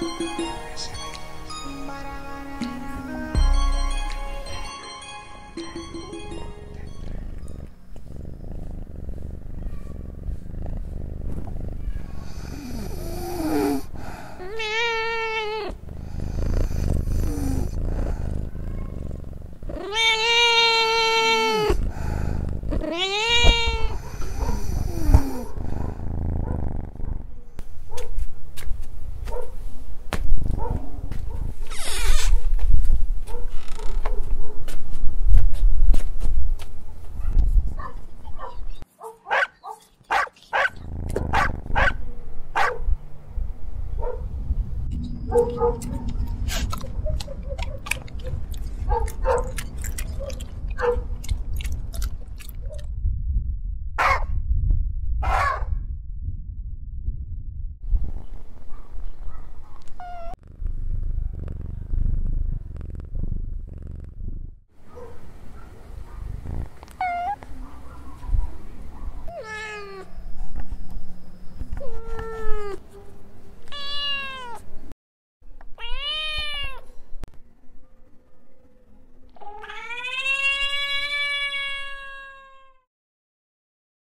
Receiving.